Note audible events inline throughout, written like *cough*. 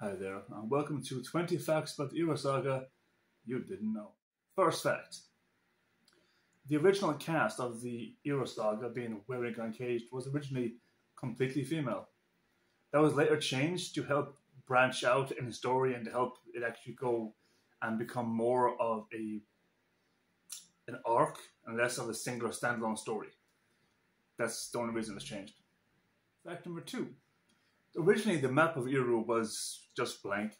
Hi there, and welcome to 20 Facts About the Eiru Saga You Didn't Know. First fact The original cast of the Eiru Saga, being Wearing Uncaged, was originally completely female. That was later changed to help branch out in the story and to help it actually go and become more of a an arc and less of a singular standalone story. That's the only reason it's changed. Fact number two originally the map of Eiru was just blank.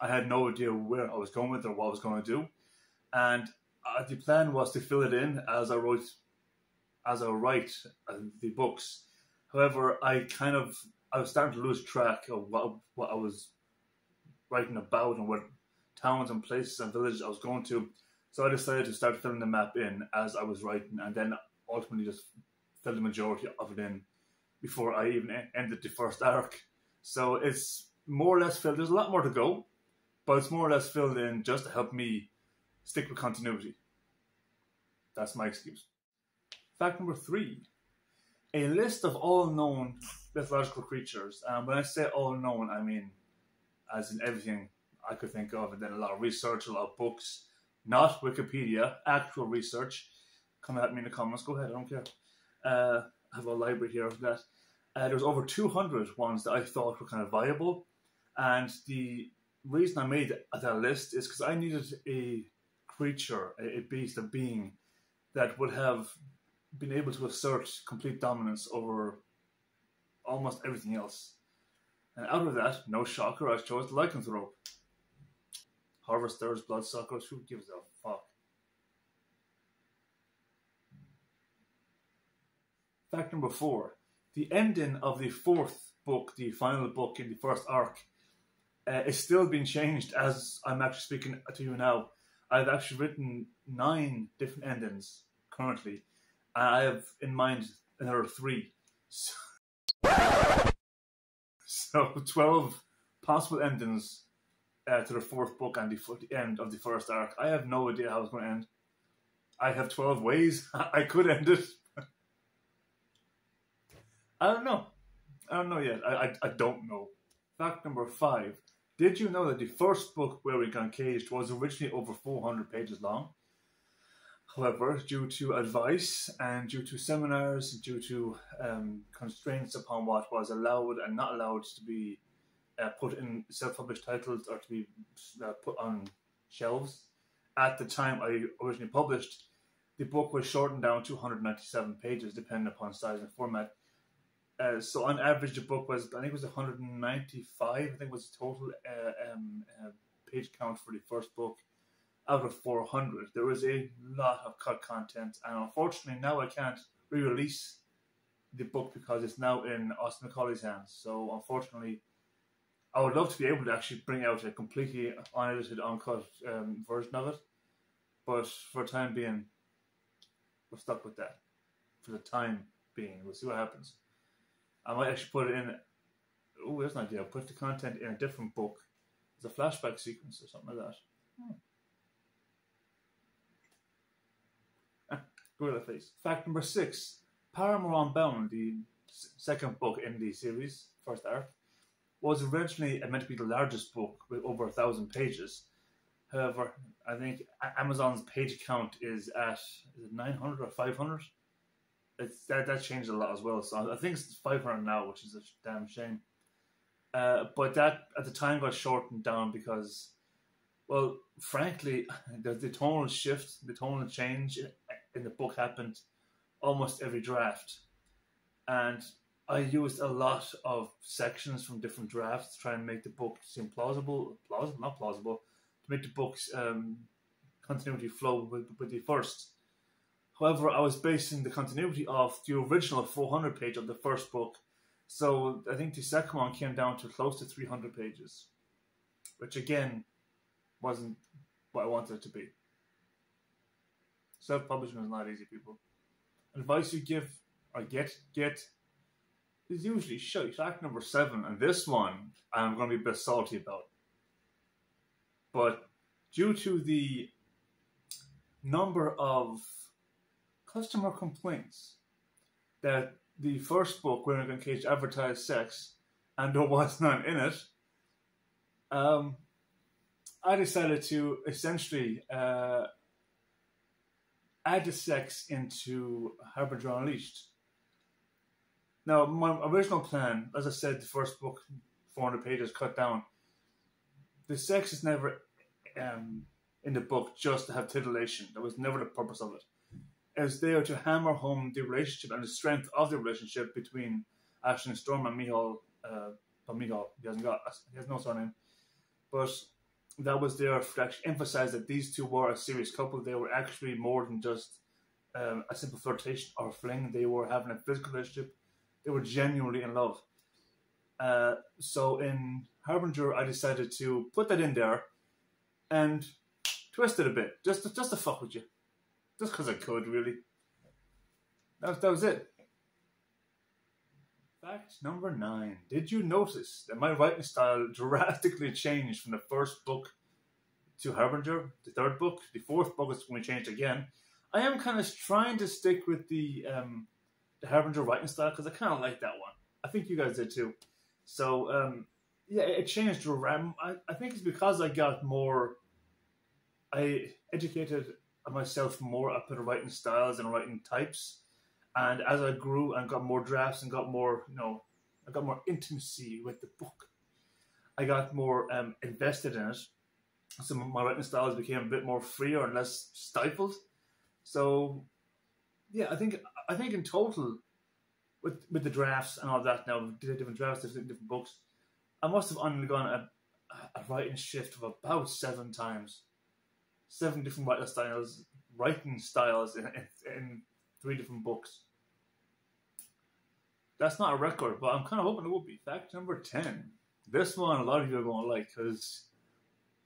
I had no idea where I was going with it or what I was going to do, and uh, the plan was to fill it in as I wrote, as I write uh, the books. However, I kind of I was starting to lose track of what what I was writing about and what towns and places and villages I was going to. So I decided to start filling the map in as I was writing, and then ultimately just fill the majority of it in before I even ended the first arc. So it's more or less filled. There's a lot more to go, but it's more or less filled in just to help me stick with continuity. That's my excuse. Fact number three a list of all known mythological creatures. And when I say all known, I mean as in everything I could think of, and then a lot of research, a lot of books, not Wikipedia, actual research. Come at me in the comments, go ahead, I don't care. Uh, I have a library here of that. Uh, there was over 200 ones that I thought were kind of viable, and the reason I made that list is because I needed a creature, a, a beast, a being that would have been able to assert complete dominance over almost everything else. And out of that, no shocker, I chose the lycanthrope. Harvesters, bloodsuckers, who gives a fuck? Fact number four the ending of the fourth book, the final book in the first arc, uh, is still being changed as I'm actually speaking to you now. I've actually written nine different endings currently, and I have in mind another three. So, *laughs* so 12 possible endings uh, to the fourth book and the, the end of the first arc. I have no idea how it's going to end. I have 12 ways *laughs* I could end it. I don't know. I don't know yet. I, I, I don't know. Fact number five. Did you know that the first book, where we Wearing Uncaged, was originally over 400 pages long? However, due to advice and due to seminars, due to um, constraints upon what was allowed and not allowed to be uh, put in self-published titles or to be uh, put on shelves, at the time I originally published, the book was shortened down to 197 pages, depending upon size and format. Uh, so on average, the book was I think it was 195. I think it was the total uh, um, uh, page count for the first book out of 400. There was a lot of cut content, and unfortunately, now I can't re-release the book because it's now in Austin Macaulay's hands. So unfortunately, I would love to be able to actually bring out a completely unedited, uncut um, version of it, but for the time being, we're stuck with that. For the time being, we'll see what happens. I might actually put it in. Oh, there's an idea. I'll put the content in a different book as a flashback sequence or something like that. Hmm. Gorilla face. Fact number six: Paramore Unbound, the second book in the series, first arc, was originally meant to be the largest book with over a thousand pages. However, I think Amazon's page count is at is it 900 or 500? It's that that changed a lot as well. So I think it's 500 now, which is a damn shame. Uh, but that at the time got shortened down because, well, frankly, *laughs* the, the tonal shift, the tonal change in the book happened almost every draft, and I used a lot of sections from different drafts to try and make the book seem plausible, plausible, not plausible, to make the book's um, continuity flow with, with the first. However, I was basing the continuity of the original 400 page of the first book. So I think the second one came down to close to 300 pages, which again wasn't what I wanted it to be. Self publishing is not easy, people. Advice you give or get, get is usually shite. Act number seven, and this one I'm going to be a bit salty about. But due to the number of customer complaints that the first book, Wearing Uncaged, advertised sex and there was none in it, Um, I decided to essentially uh, add the sex into Harbinger Unleashed. Now, my original plan, as I said, the first book, 400 pages cut down, the sex is never um, in the book just to have titillation. That was never the purpose of it. Was there to hammer home the relationship and the strength of the relationship between Aisling Storm and Micheál. Uh, but Micheál, he hasn't got, he has no surname. But that was there to actually emphasize that these two were a serious couple. They were actually more than just um, a simple flirtation or fling. They were having a physical relationship. They were genuinely in love. Uh, so in Harbinger, I decided to put that in there and twist it a bit, just to, just to fuck with you, just because I could, really. That was, that was it. Fact number nine. Did you notice that my writing style drastically changed from the first book to Harbinger, the third book? The fourth book is going to change again. I am kind of trying to stick with the um, the Harbinger writing style because I kind of like that one. I think you guys did too. So um, yeah, it changed. I, I think it's because I got more. I educated myself more up in writing styles and writing types and as I grew and got more drafts and got more, you know, I got more intimacy with the book. I got more um, invested in it. So my writing styles became a bit more freer and less stifled. So, yeah, I think I think in total, with with the drafts and all that now, different drafts, different, different books, I must have undergone a, a writing shift of about seven times, seven different writing styles, writing styles in, in, in three different books. That's not a record, but I'm kind of hoping it will be. Fact number 10. This one, a lot of you are going to like because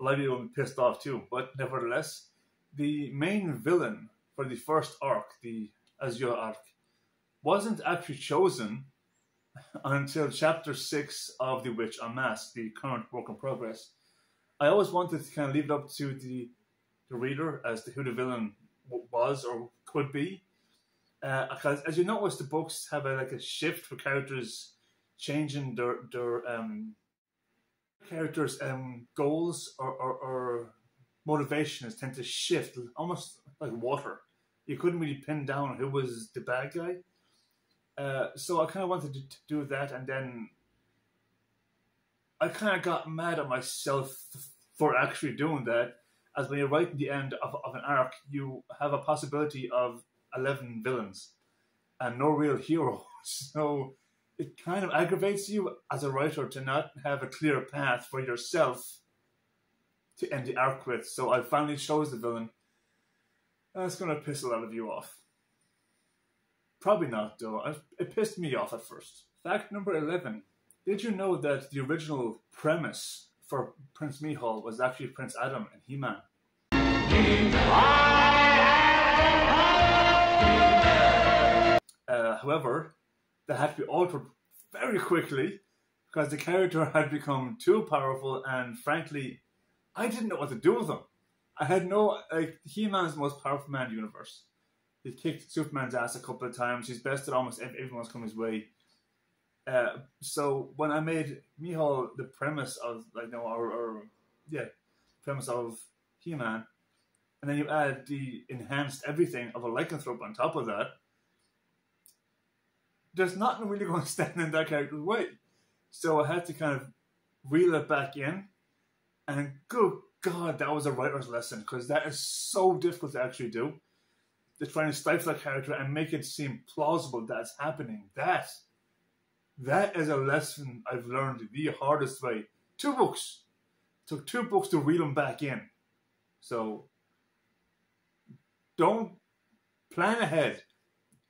a lot of you will be pissed off too. But nevertheless, the main villain for the first arc, the Azure arc, wasn't actually chosen *laughs* until chapter 6 of The Witch Unmasked, the current work in progress. I always wanted to kind of leave it up to the, the reader as to who the villain was or could be because uh, as you notice, the books have a, like a shift for characters changing their their um, characters' um, goals or, or, or motivations tend to shift almost like water. You couldn't really pin down who was the bad guy. Uh, so I kind of wanted to do that, and then I kind of got mad at myself for actually doing that. As when you're writing the end of, of an arc, you have a possibility of 11 villains and no real hero. *laughs* So it kind of aggravates you as a writer to not have a clear path for yourself to end the arc with. So I finally chose the villain. That's going to piss a lot of you off. Probably not, though. It pissed me off at first. Fact number 11. Did you know that the original premise for Prince Micheál was actually Prince Adam and He Man? Uh, however, that had to be altered very quickly because the character had become too powerful, and frankly, I didn't know what to do with him. I had no like He-Man's most powerful man in the universe. He kicked Superman's ass a couple of times. He's bested almost everyone's come his way. Uh, so when I made Micheál the premise of like you know or, or yeah premise of He-Man, and then you add the enhanced everything of a lycanthrope on top of that, there's nothing really *laughs* going to stand in that character's way. So I had to kind of reel it back in. And good God, that was a writer's lesson because that is so difficult to actually do. To try and stifle a character and make it seem plausible that's happening. That, that is a lesson I've learned the hardest way. Two books. Took two books to reel them back in. So don't plan ahead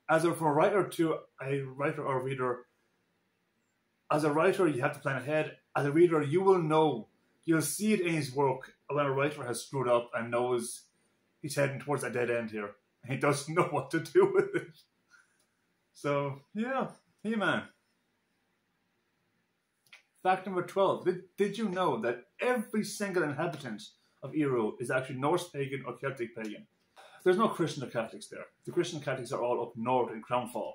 as a writer to a writer or reader, as a writer, you have to plan ahead. As a reader, you will know, you'll see it in his work when a writer has screwed up and knows he's heading towards a dead end here. *laughs* He doesn't know what to do with it. So, yeah, He Man. Fact number 12. Did, did you know that every single inhabitant of Eiru is actually Norse pagan or Celtic pagan? there's no Christian or Catholics there. The Christian Catholics are all up north in Crownfall.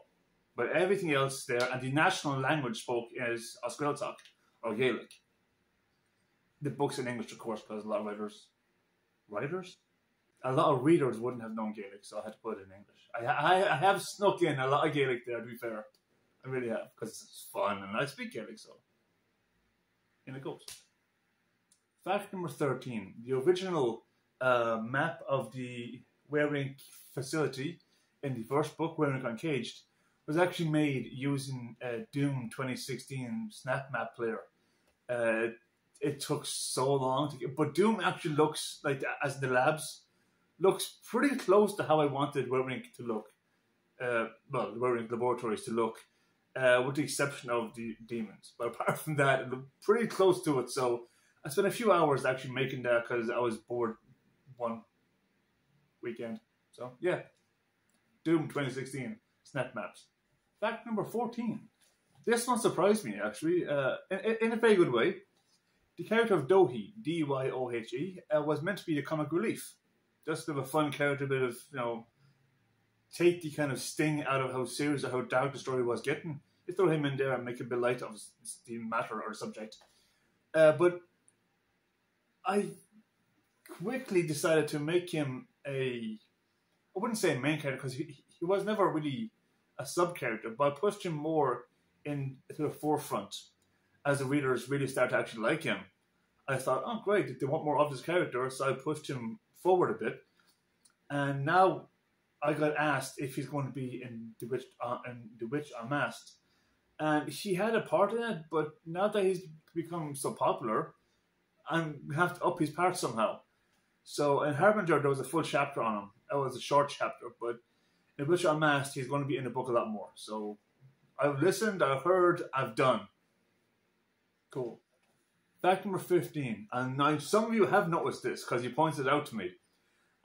But everything else there, and the national language spoke is Oscailtoch or Gaelic. the books in English, of course, because a lot of writers, writers, a lot of readers wouldn't have known Gaelic, so I had to put it in English. I, I, I have snuck in a lot of Gaelic there, to be fair. I really have, because it's fun and I speak Gaelic, so. In it goes. Fact number 13 the original uh, map of the Wearing facility in the first book, Wearing Uncaged, was actually made using Doom 2016 Snap Map Player. Uh, it took so long to get, but Doom actually looks like as the labs looks pretty close to how I wanted Werewolf to look. Uh, well, the Werewolf laboratories to look, uh, with the exception of the demons. But apart from that, pretty close to it. So I spent a few hours actually making that because I was bored one weekend. So yeah, Doom 2016 snap maps. Fact number 14. This one surprised me actually, uh, in, in, a very good way. The character of Dohi, D Y O H E, uh, was meant to be a comic relief just have a fun character, bit of you know, take the kind of sting out of how serious or how dark the story was getting. You throw him in there and make a bit light of the matter or subject. Uh, but I quickly decided to make him a, I wouldn't say a main character because he, he was never really a sub character, but I pushed him more into the forefront as the readers really start to actually like him. I thought, oh great, they want more of this character, so I pushed him forward a bit. And now I got asked if he's going to be in The Witch, uh, in The Witch Unmasked. And he had a part in it, but now that he's become so popular, I'm have to up his part somehow. So in Harbinger, there was a full chapter on him. It was a short chapter, but in Witch Unmasked, he's going to be in the book a lot more. So I've listened, I've heard, I've done. Cool. Fact number 15, and now some of you have noticed this because you pointed it out to me.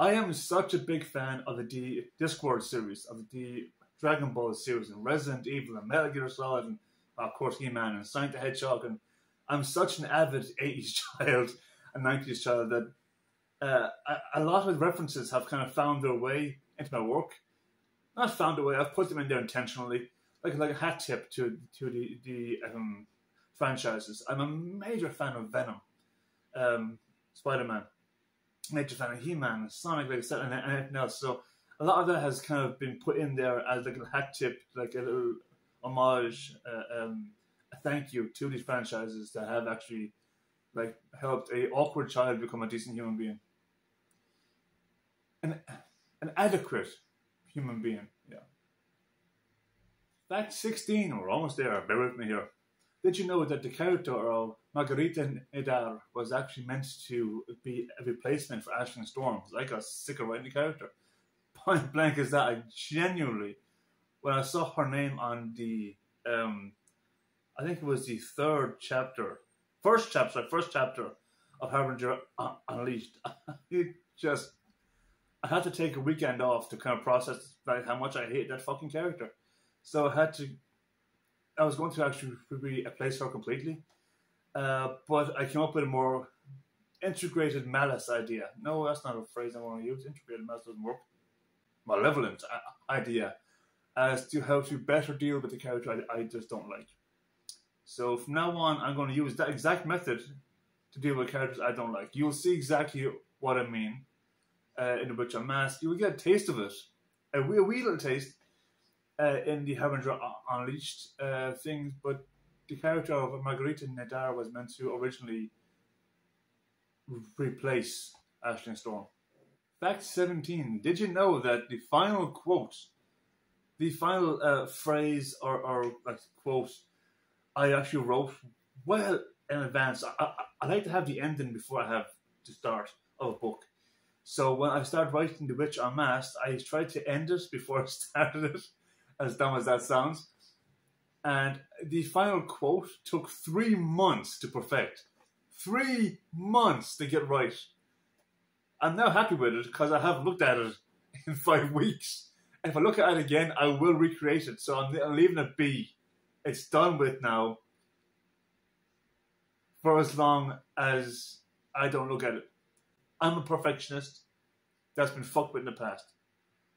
I am such a big fan of the D- Discworld series, of the Dragon Ball series, and Resident Evil, and Metal Gear Solid, and of course He-Man, and Sonic the Hedgehog, and I'm such an avid *laughs* 80s child and 90s child that uh, a, a, lot of references have kind of found their way into my work. Not found their way, I've put them in there intentionally, like like a hat tip to to the the um, franchises. I'm a major fan of Venom, um, Spider Man, fan of He Man, Sonic, like said, and, anything else. So a lot of that has kind of been put in there as like a hat tip, like a little homage, uh, um, a thank you to these franchises that have actually like helped a awkward child become a decent human being, an an adequate human being. Yeah. Fact sixteen. We're almost there. Bear with me here. Did you know that the character of Margarita Nadar was actually meant to be a replacement for Aisling Storm? I got sick of writing the character. *laughs* Point blank is that I genuinely, when I saw her name on the, um, I think it was the third chapter, first chapter, first chapter of Harbinger Unleashed, *laughs* it just, I had to take a weekend off to kind of process like how much I hate that fucking character. So I had to I was going to actually replace her completely, uh, but I came up with a more integrated malice idea. No, that's not a phrase I want to use. Integrated malice doesn't work. Malevolent uh, idea as to how to better deal with the character I, I just don't like. So from now on, I'm going to use that exact method to deal with characters I don't like. You'll see exactly what I mean uh, in The Witch Unmasked. You will get a taste of it, a wee, wee little taste, uh, in the Harbinger Unleashed uh, things, but the character of Margarita Nadar was meant to originally replace Aisling Storm. Fact 17. Did you know that the final quote, the final uh, phrase or, or like quote, I actually wrote well in advance. I, I, I, like to have the ending before I have the start of a book. So when I started writing The Witch Unmasked, I tried to end it before I *laughs* started it as dumb as that sounds. And the final quote took three months to perfect. Three months to get right. I'm now happy with it because I have looked at it *laughs* in five weeks. If I look at it again, I will recreate it. So I'm, I'm leaving it be. It's done with now for as long as I don't look at it. I'm a perfectionist that's been fucked with in the past.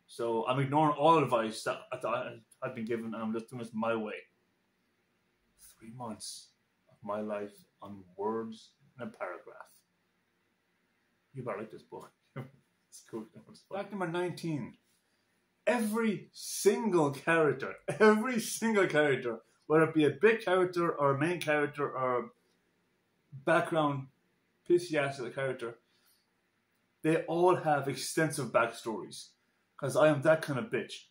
So I'm ignoring all advice that I thought I'd been given, and I'm just doing this my way. Three months of my life on words in a paragraph. you better like this book. *laughs* it's cool. Fact number 19. Every single character, every single character, whether it be a big character or a main character or a background pissy ass of the character, they all have extensive backstories. Because I am that kind of bitch.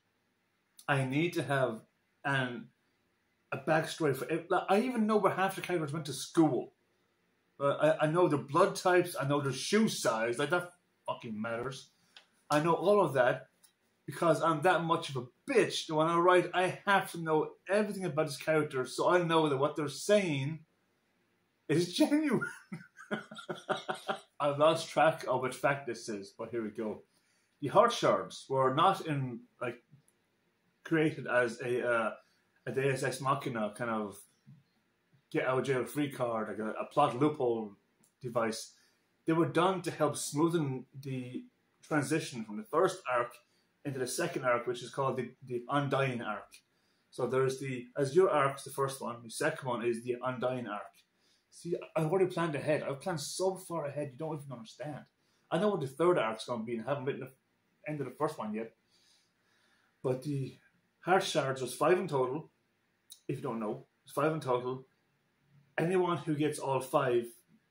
I need to have an a backstory for it. I even know where half the characters went to school. Uh, I, I know their blood types. I know their shoe size. Like that fucking matters. I know all of that because I'm that much of a bitch when I write, I have to know everything about this character so I know that what they're saying is *laughs* genuine. *laughs* I've lost track of what fact this is, but here we go. The heart shards were not in like created as a uh, a Deus Ex Machina kind of get out of jail free card, like a, a plot loophole device. They were done to help smoothen the transition from the first arc into the second arc, which is called the, the Undying arc. So there's the Azure arc, the first one. The second one is the Undying arc. See, I've already planned ahead. I've planned so far ahead, you don't even understand. I know what the third arc's going to be, and haven't written the end of the first one yet. But the Heart Shards was five in total. If you don't know, it's five in total. Anyone who gets all five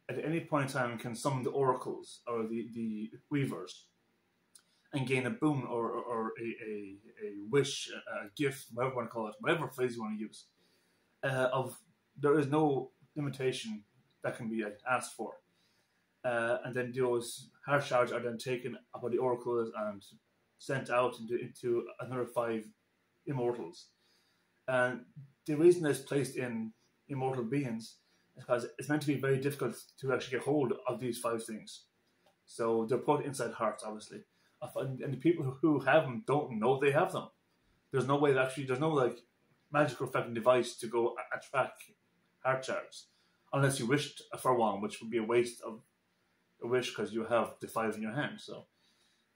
at any point in time can summon the oracles or the, the weavers and gain a boon or, or, or a, a, a, wish, a, gift, whatever you want to call it, whatever phrase you want to use. Uh, of there is no limitation that can be asked for. Uh, and then those heart shards are then taken by the oracles and sent out into, into another five immortals. And the reason it's placed in immortal beings is because it's meant to be very difficult to actually get hold of these five things. So they're put inside hearts, obviously. Uh, and the people who have them don't know they have them. There's no way that actually, there's no like magical effecting device to go attract heart shards. Unless you wished for one, which would be a waste of a wish because you have the five in your hand. So,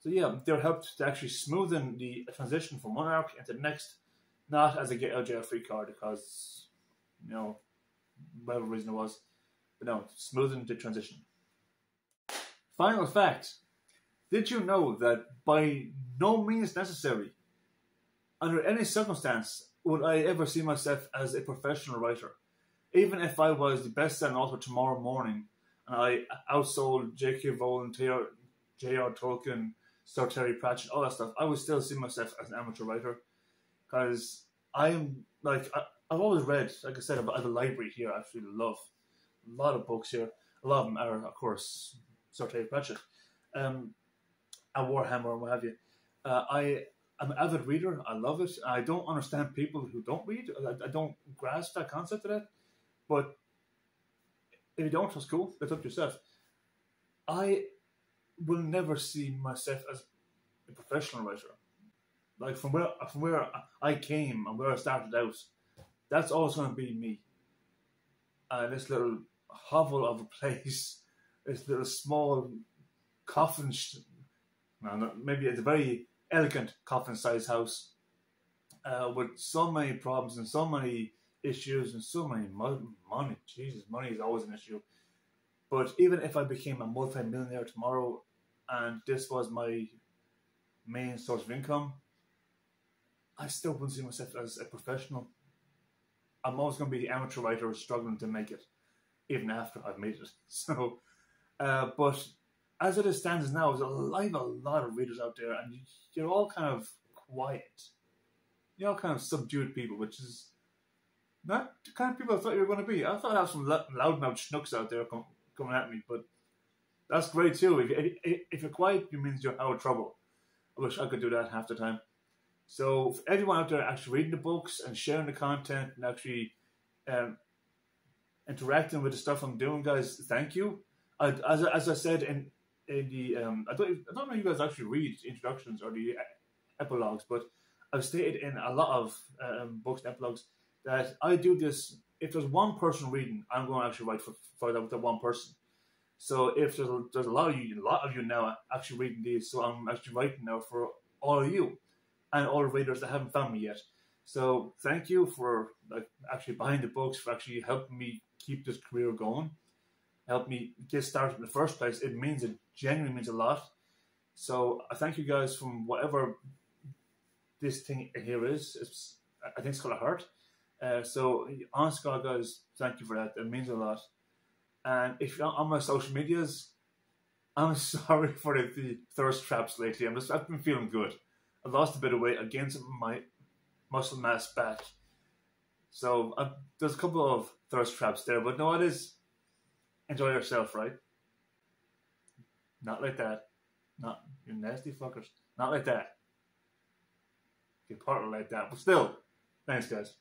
so yeah, they're helped to actually smoothen the transition from one arc into the next not as a get out jail free card because, you know, whatever reason it was. But no, smoothing the transition. Final fact. Did you know that by no means necessary, under any circumstance, would I ever see myself as a professional writer? Even if I was the best selling author tomorrow morning and I outsold J.K. Rowling, J.R. Tolkien, Sir Terry Pratchett, all that stuff, I would still see myself as an amateur writer because I am like I, have always read, like I said, I have a library here. I absolutely love a lot of books here. A lot of them are, of course, Sir Terry Pratchett, um, and Warhammer and what have you. Uh, I am an avid reader. I love it. I don't understand people who don't read. I, I don't grasp that concept of that. But if you don't, it's cool. That's up to yourself. I will never see myself as a professional writer like from where from where I came and where I started out, that's always going to be me. And this little hovel of a place, *laughs* this little small coffin, maybe it's a very elegant coffin-sized house, uh, with so many problems and so many issues and so many money. Jesus, money is always an issue. But even if I became a multi-millionaire tomorrow, and this was my main source of income, I still wouldn't see myself as a professional. I'm always going to be the amateur writer struggling to make it, even after I've made it. *laughs* So, uh, but as it stands now, there's a lot, a lot of readers out there, and you're all kind of quiet. You're all kind of subdued people, which is not the kind of people I thought you were going to be. I thought I'd have some loudmouth schnooks out there com- coming at me, but that's great too. If, if, if you're quiet, it means you're out of trouble. I wish I could do that half the time. So for everyone out there actually reading the books and sharing the content and actually um, interacting with the stuff I'm doing, guys, thank you. I, as, as I said in in the um, I don't I don't know if you guys actually read introductions or the epilogues, but I've stated in a lot of um, books and epilogues that I do this. If there's one person reading, I'm going to actually write for, for that, that one person. So if there's a, there's a lot of you, a lot of you now actually reading these, so I'm actually writing now for all of you and all the readers that haven't found me yet. So thank you for like actually buying the books, for actually helping me keep this career going. help me get started in the first place. It means it genuinely means a lot. So I thank you guys from whatever this thing here is. It's, I think it's called a heart. Uh, so honest God, guys, thank you for that. It means a lot. And if you're on my social medias, I'm *laughs* sorry for the, the thirst traps lately. I'm just I've been feeling good. I lost a bit of weight against my muscle mass back. So uh, there's a couple of thirst traps there, but no, it is enjoy yourself, right? Not like that. Not you nasty fuckers. Not like that. You partner like that, but still, thanks, guys.